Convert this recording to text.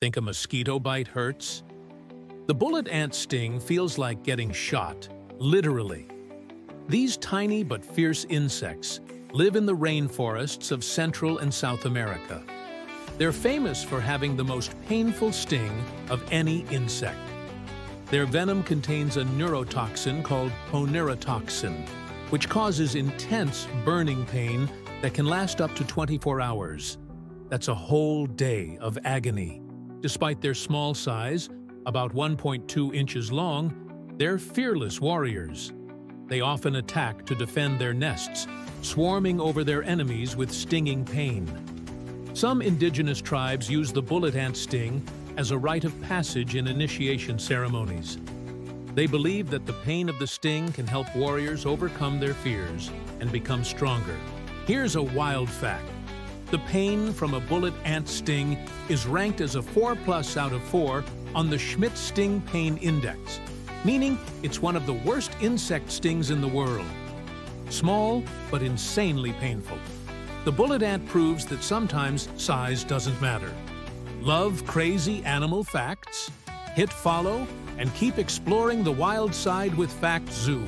Think a mosquito bite hurts? The bullet ant sting feels like getting shot, literally. These tiny but fierce insects live in the rainforests of Central and South America. They're famous for having the most painful sting of any insect. Their venom contains a neurotoxin called poneratoxin, which causes intense burning pain that can last up to 24 hours. That's a whole day of agony. Despite their small size, about 1.2 inches long, they're fearless warriors. They often attack to defend their nests, swarming over their enemies with stinging pain. Some indigenous tribes use the bullet ant sting as a rite of passage in initiation ceremonies. They believe that the pain of the sting can help warriors overcome their fears and become stronger. Here's a wild fact. The pain from a bullet ant sting is ranked as a 4 plus out of 4 on the Schmidt Sting Pain Index, meaning it's one of the worst insect stings in the world. Small, but insanely painful. The bullet ant proves that sometimes size doesn't matter. Love crazy animal facts? Hit follow and keep exploring the wild side with Fact Zoo.